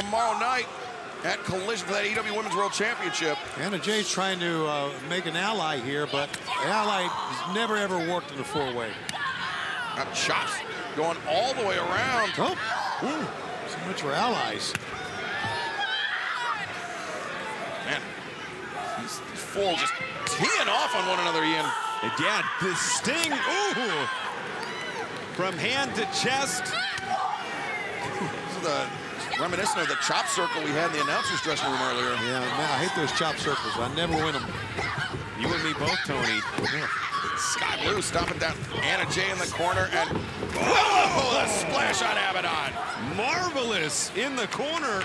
tomorrow night at Collision for that AEW Women's World Championship. Anna Jay's trying to uh, make an ally here, but ally has never, ever worked in a four-way. Got chops going all the way around. Oh, ooh, so much for allies. Man, these four just teeing off on one another, Ian. And yeah, the sting, ooh, from hand to chest. This is the reminiscent of the chop circle we had in the announcers dressing room earlier. Yeah, man, I hate those chop circles. I never win them. You and me both, Tony. Skye Blue stomping down Anna Jay in the corner and whoa, the splash on Abadon. Marvelous in the corner.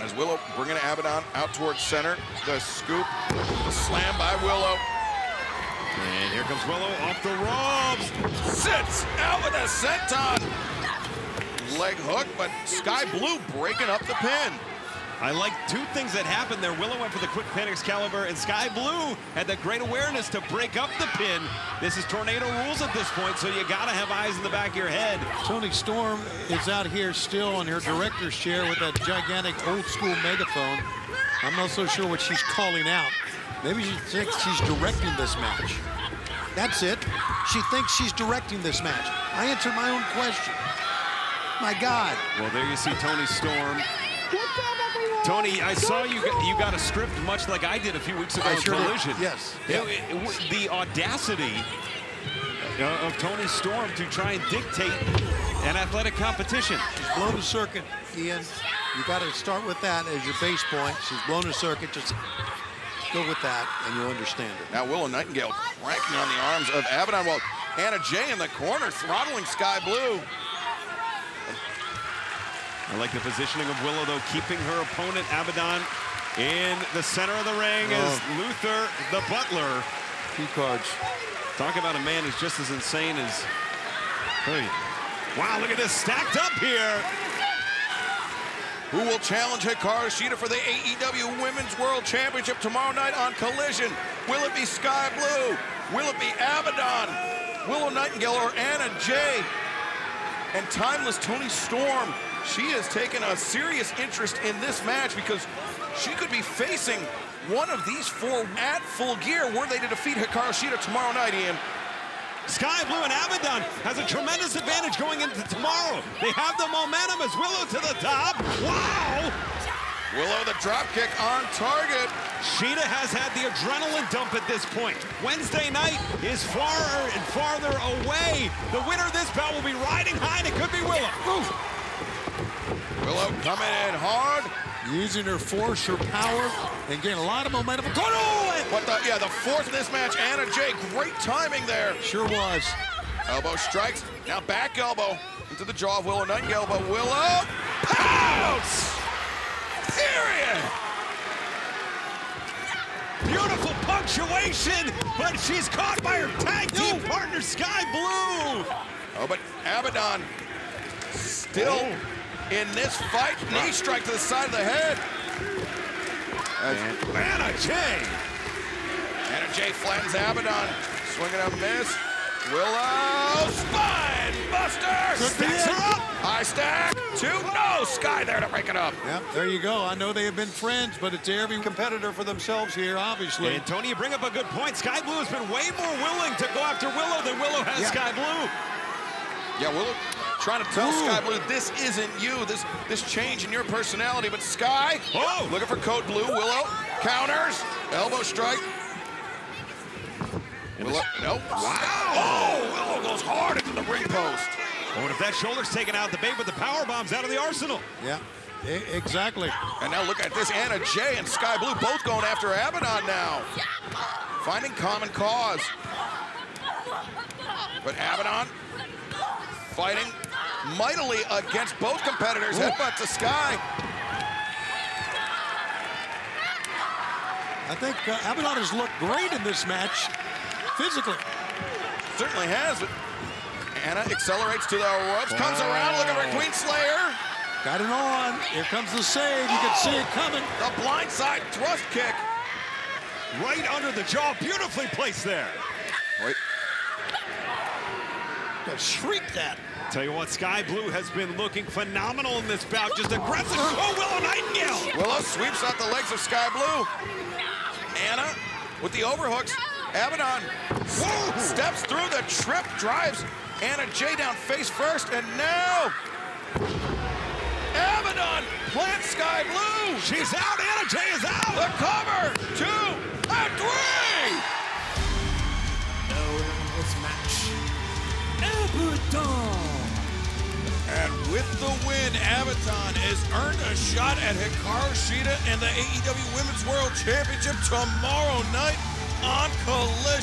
As Willow bringing Abadon out towards center. The scoop, the slam by Willow. And here comes Willow off the ropes. Sits out with a senton. Leg hook, but Skye Blue breaking up the pin. I like two things that happened there. Willow went for the quick pin Excalibur, and Skye Blue had that great awareness to break up the pin. This is tornado rules at this point, so you gotta have eyes in the back of your head. Toni Storm is out here still on her director's chair with that gigantic old school megaphone. I'm not so sure what she's calling out. Maybe she thinks she's directing this match. That's it. She thinks she's directing this match. I answered my own question. My God. Well, there you see Toni Storm. Tony, I saw you got, you got a script much like I did a few weeks ago I in sure did. Collision. Yes. It- Yeah. it- it- the audacity uh, of Toni Storm to try and dictate an athletic competition. She's blown a circuit, Ian. You got to start with that as your base point. She's blown a circuit. Just go with that, and you'll understand it. Now Willow Nightingale cranking on the arms of Abadon while Anna Jay in the corner throttling Skye Blue. I like the positioning of Willow, though, keeping her opponent, Abadon, in the center of the ring as Oh. Luther, the butler. Key cards. Talk about a man who's just as insane as... Hey. Wow, look at this stacked up here. Who will challenge Hikaru Shida for the AEW Women's World Championship tomorrow night on Collision? Will it be Skye Blue? Will it be Abadon? Willow Nightingale or Anna Jay? And timeless Toni Storm. She has taken a serious interest in this match because she could be facing one of these four at full gear were they to defeat Hikaru Shida tomorrow night, Ian. Skye Blue and Abadon has a tremendous advantage going into tomorrow. They have the momentum as Willow to the top. Wow! Willow the drop kick on target. Shida has had the adrenaline dump at this point. Wednesday night is farther and farther away. The winner of this bout will be riding high, and it could be Willow. Ooh. Willow coming in hard. Using her force, her power, and getting a lot of momentum. Go oh, and But the, yeah, the fourth in this match, Anna Jay, great timing there. Sure was. Elbow strikes, now back elbow into the jaw of Willow Nightingale, but Willow pounce! Period! Beautiful punctuation, but she's caught by her tag team partner, Skye Blue. Oh, but Abadon still oh. In this fight. Knee strike to the side of the head. As Anna Jay. Anna Jay flattens Abadon, swinging a miss. Willow spine buster! Stacks her up. High stack, two, no, Skye there to break it up. Yep, there you go. I know they have been friends, but it's every competitor for themselves here, obviously. And Tony, you bring up a good point. Skye Blue has been way more willing to go after Willow than Willow has Yeah. Skye Blue. Yeah, Willow trying to tell Ooh. Skye Blue this isn't you, this this change in your personality. But Skye, Oh. looking for code blue. Willow counters, elbow strike. Willow, nope. Wow! Oh, Willow goes hard into the ring post. Oh, and if that shoulder's taken out, the Babe with the power bomb's out of the arsenal. yeah, exactly. And now look at this, Anna Jay and Skye Blue both going after Abadon now. Finding common cause. But Abadon fighting mightily against both competitors. Headbutt to Skye. I think uh, Abadon has looked great in this match, physically. Certainly has. Anna accelerates to the ropes, comes around looking for Queen Slayer. Got it on. Here comes the save. You can see it coming. The blindside thrust kick. Right under the jaw, beautifully placed there. Wait, Got shriek that. Tell you what, Skye Blue has been looking phenomenal in this bout. Just aggressive. Oh, Willow Nightingale. Willow sweeps out the legs of Skye Blue. Anna with the overhooks. Abadon Whoa. steps through the trip, drives Anna Jay down face first, and now Abadon plants Skye Blue. She's out. Anna Jay is out. The cover, two, and three. Abadon. And with the win, Abadon has earned a shot at Hikaru Shida and the AEW Women's World Championship tomorrow night on Collision.